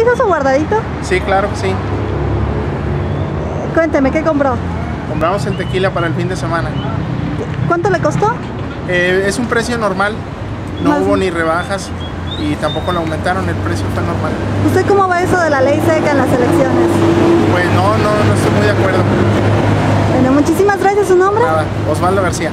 hizo su guardadito? Sí, claro que sí. Cuénteme, ¿qué compró? Compramos el tequila para el fin de semana. ¿Cuánto le costó? Eh, es un precio normal, no hubo ni rebajas y tampoco lo aumentaron, el precio fue normal. ¿Usted cómo va eso de la ley seca en las elecciones? Pues no, no, no estoy muy de acuerdo. Bueno, muchísimas gracias. ¿Su nombre? Nada, Osvaldo García.